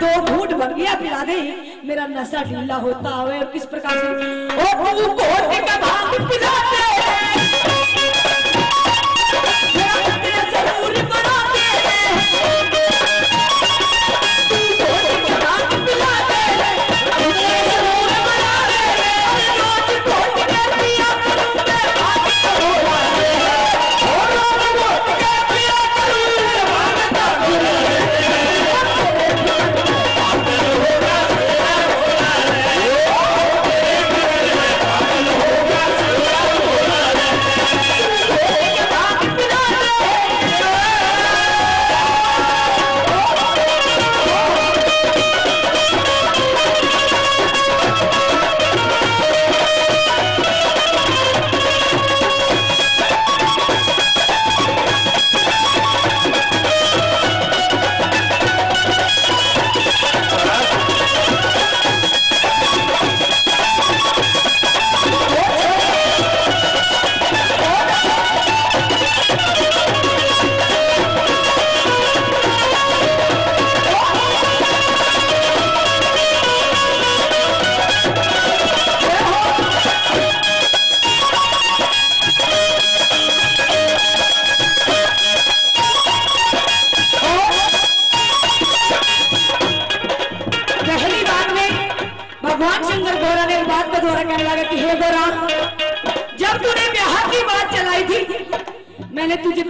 दो घूट गया पिला दे मेरा नशा ढीला होता है। किस प्रकार से ओ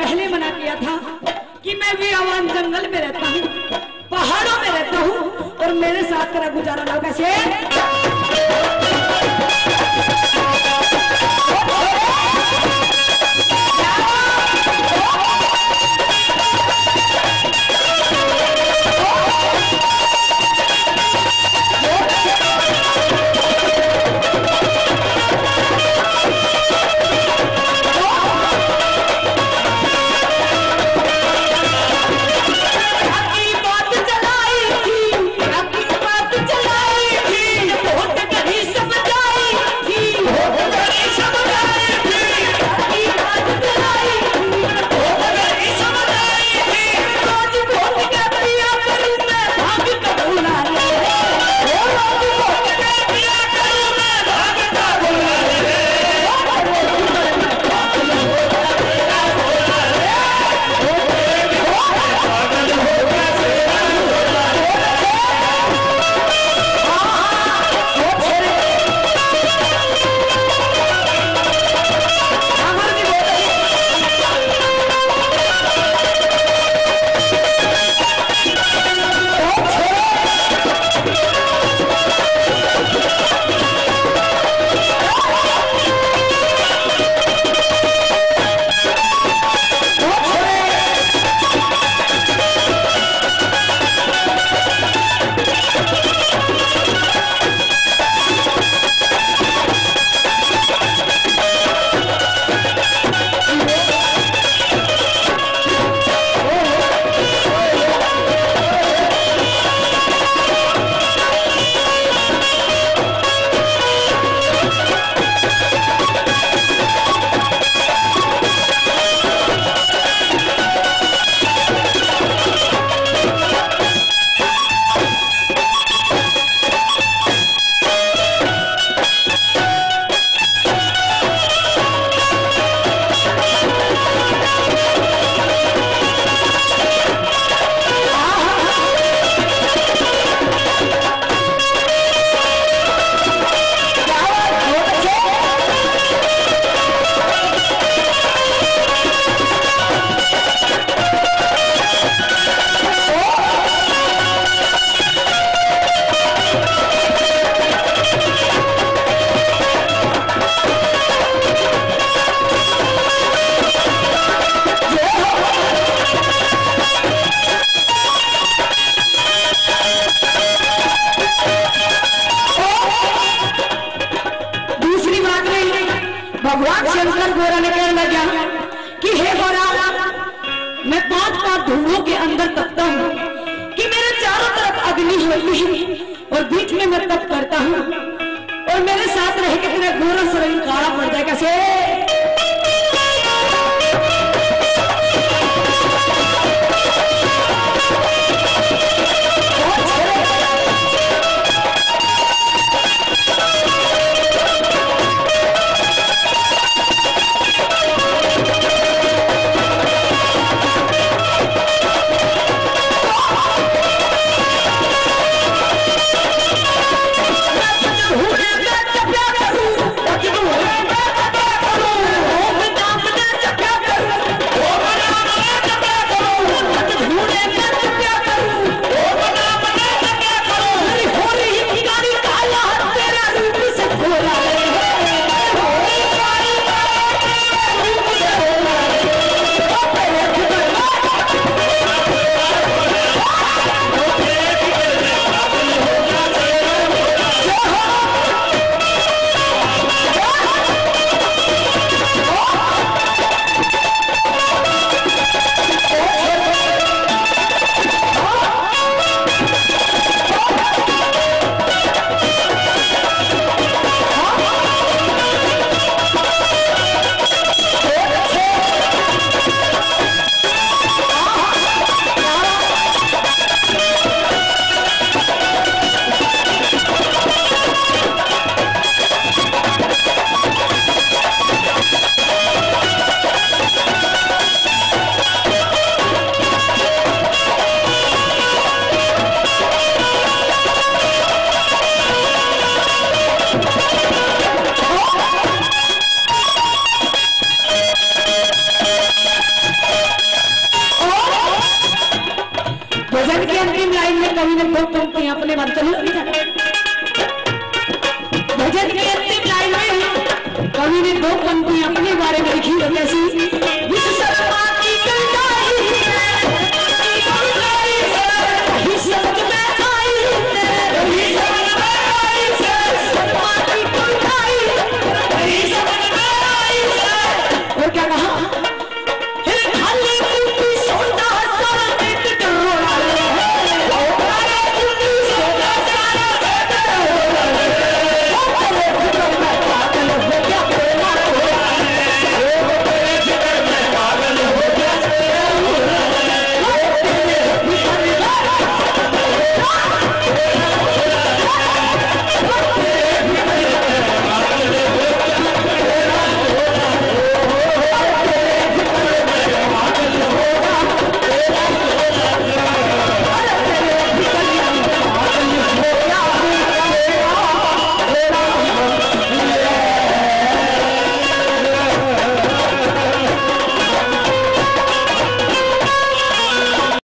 पहले मना किया था कि मैं भी आवान जंगल में रहता हूँ, पहाड़ों में रहता हूँ, और मेरे साथ तेरा गुजारा ना होगा पाँच धुओं के अंदर तपता हूँ कि मेरे चारों तरफ़ अग्नि होती है और बीच में मैं तप करता हूँ। और मेरे साथ रह के तेरा गोरा सरंग काला पड़ जाएगा। ಮಾಡ್ತಾನೆ